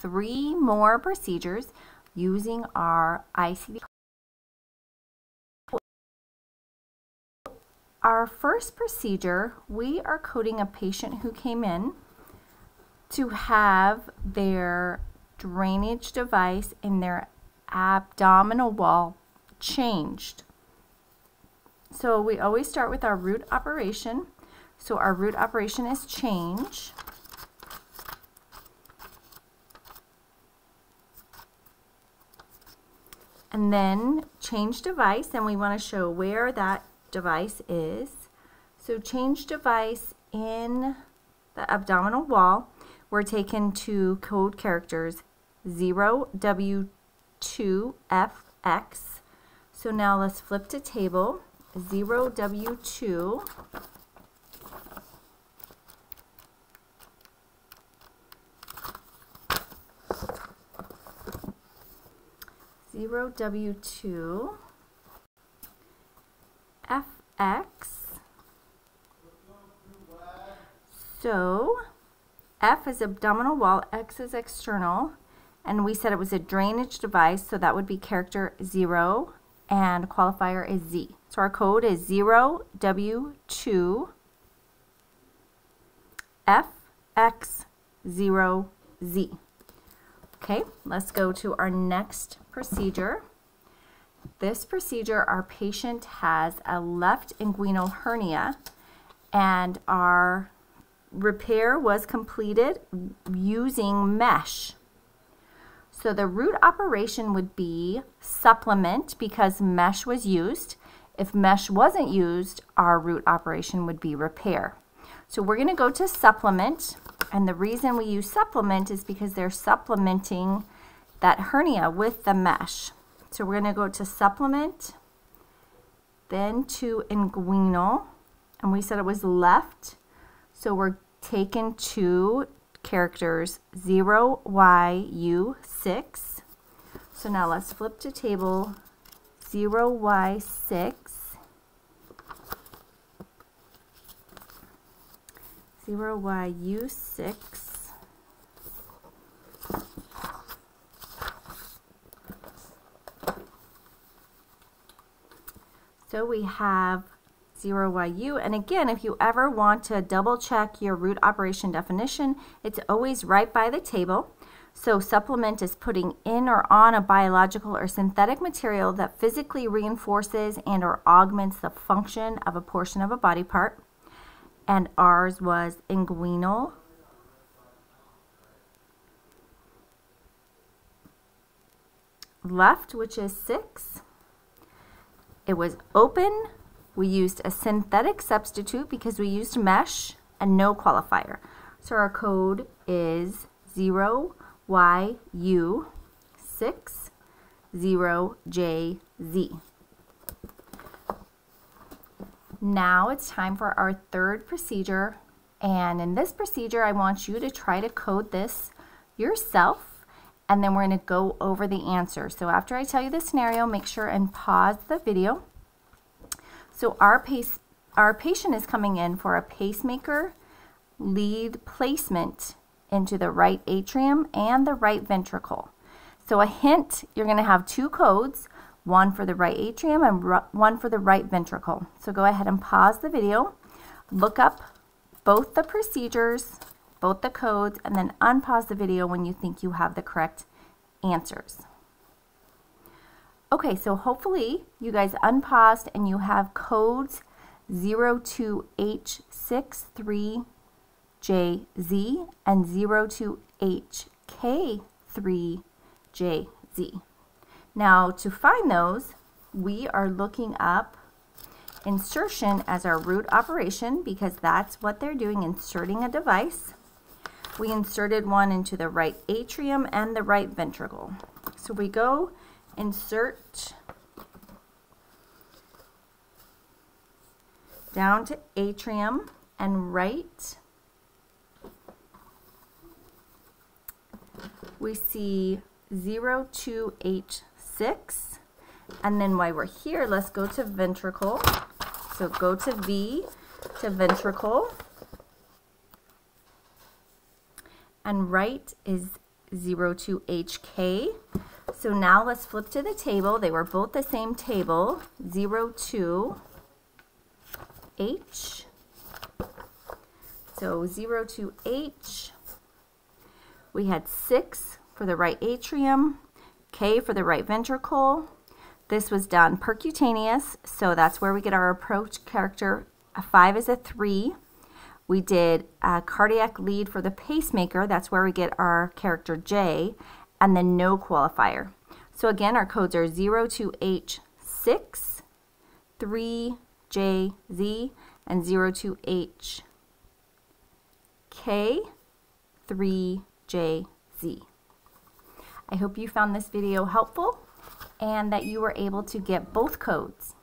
three more procedures using our ICD. Our first procedure, we are coding a patient who came in to have their drainage device in their abdominal wall changed. So we always start with our root operation. So our root operation is change. And then change device, and we want to show where that device is. So change device in the abdominal wall, we're taken to code characters 0W2FX. So now let's flip to table 0W2 0 W2 FX. So F is abdominal wall, X is external, and we said it was a drainage device, so that would be character 0, and qualifier is Z. So our code is 0 W2 FX 0 Z. Okay, let's go to our next procedure. This procedure, our patient has a left inguinal hernia and our repair was completed using mesh. So the root operation would be supplement because mesh was used. If mesh wasn't used, our root operation would be repair. So we're going to go to supplement and the reason we use supplement is because they're supplementing that hernia with the mesh. So we're going to go to supplement, then to inguinal, and we said it was left. So we're taking two characters, 0YU6. So now let's flip to table 0Y6. 0YU6 So we have 0YU. And again, if you ever want to double check your root operation definition, it's always right by the table. So supplement is putting in or on a biological or synthetic material that physically reinforces and or augments the function of a portion of a body part. And ours was inguinal. Left, which is 6. It was open. We used a synthetic substitute because we used mesh and no qualifier. So our code is 0YU60JZ. Now it's time for our third procedure. And in this procedure, I want you to try to code this yourself and then we're going to go over the answer. So after I tell you the scenario, make sure and pause the video. So our, pace, our patient is coming in for a pacemaker lead placement into the right atrium and the right ventricle. So a hint, you're going to have two codes, one for the right atrium and one for the right ventricle. So go ahead and pause the video, look up both the procedures, both the codes, and then unpause the video when you think you have the correct answers. Okay, so hopefully you guys unpaused and you have codes 02H63JZ and 02HK3JZ. Now to find those, we are looking up insertion as our root operation because that's what they're doing, inserting a device we inserted one into the right atrium and the right ventricle. So we go insert down to atrium and right. We see 02H6. And then while we're here, let's go to ventricle. So go to V to ventricle. and right is 0 to HK. So now let's flip to the table. They were both the same table, 0 to H. So 0 to H, we had 6 for the right atrium, K for the right ventricle. This was done percutaneous, so that's where we get our approach character. A 5 is a 3. We did a cardiac lead for the pacemaker. That's where we get our character J, and then no qualifier. So again, our codes are 0 to H6, 3, J, Z, and 0 to H, K, 3, J, Z. I hope you found this video helpful and that you were able to get both codes.